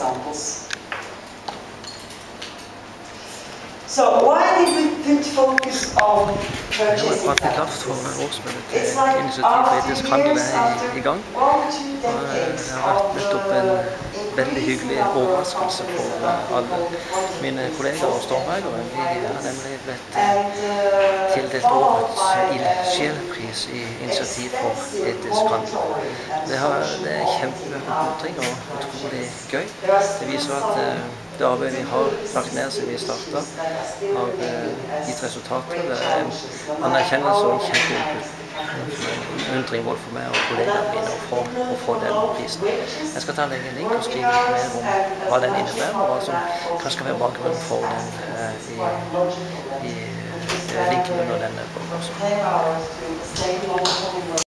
examples. So why did we put focus on purchasing practices? It's like after years, i, after i gang. one, two eh, decades of, uh, veldig hyggelig overraskelse for eh, alle. Mine kollegaer og stormeidere. vi har nemlig blitt eh, tildelt årets uh, ildsjelpris i Initiativ for etisk handel. Det, har, det er kjempeoppmuntring og utrolig gøy. Det viser at eh, det arbeidet vi har lagt ned siden vi starta, har eh, gitt resultater. Det er en anerkjennelse og en how kjempeundring både for meg og kollegaene mine å få, den prisen. Jeg skal ta en egen link og skrive litt mer om hva den innebærer, og hva som kanskje skal være bakgrunnen for den eh, i, i linken under denne bloggen